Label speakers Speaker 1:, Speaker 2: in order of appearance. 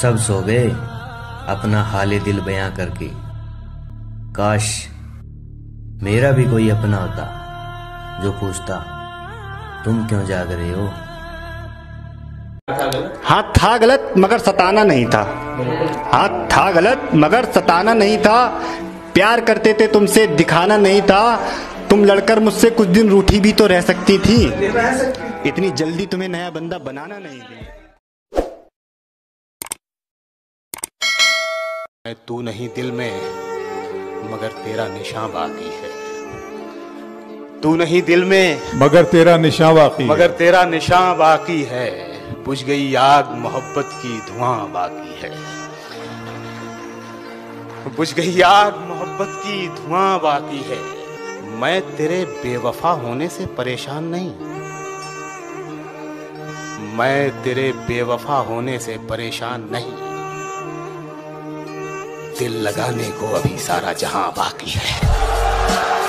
Speaker 1: सब सो गए, अपना हाल दिल बयां करके। काश मेरा भी कोई अपना होता, जो पूछता, तुम क्यों जाग रहे हो?
Speaker 2: हाथ था गलत, मगर सताना नहीं था। हाथ था गलत, मगर सताना नहीं था। प्यार करते थे, तुमसे दिखाना नहीं था। तुम लड़कर मुझसे कुछ दिन रूठी भी तो रह सकती थी। इतनी जल्दी तुम्हें नया बंदा बनाना नहीं। थी
Speaker 3: मैं तू नहीं दिल में मगर तेरा निशान बाकी है। तू नहीं दिल में
Speaker 4: मगर तेरा निशान बाकी
Speaker 3: मगर तेरा निशान बाकी है। बुझ गई आग मोहब्बत की धुआँ बाकी है। बुझ गई आग मोहब्बत की धुआँ बाकी है। मैं तेरे बेवफा होने से परेशान नहीं। मैं तेरे बेवफा होने से परेशान नहीं। दिल लगाने को अभी सारा जहाँ बाकी है।